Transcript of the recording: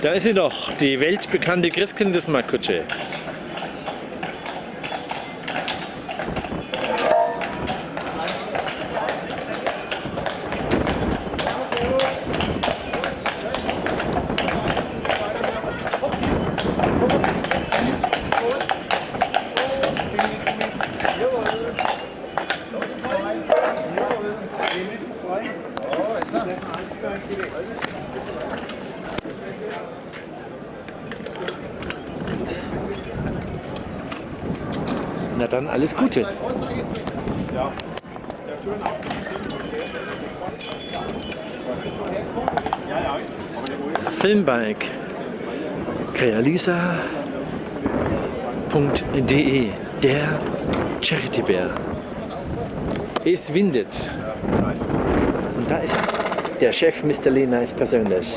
Da ist sie doch, die weltbekannte Christkindlesmarktkutsche. Na dann alles Gute. Filmbike Crealisa.de Der Charitybär. Es windet. Und da ist der Chef Mr. Lena ist persönlich.